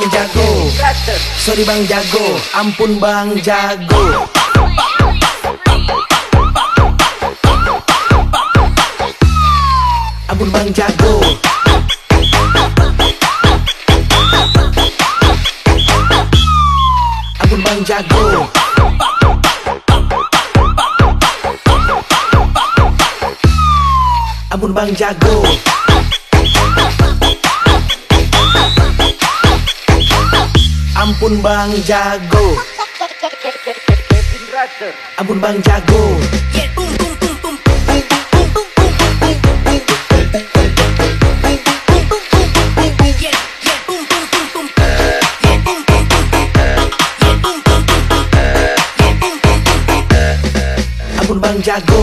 bang jago. Sorry bang jago. Ampun bang jago. Ampun bang jago. Ampun bang jago. Ampun bang jago Ampun bang jago. Ampun bang jago. Ampun bang jago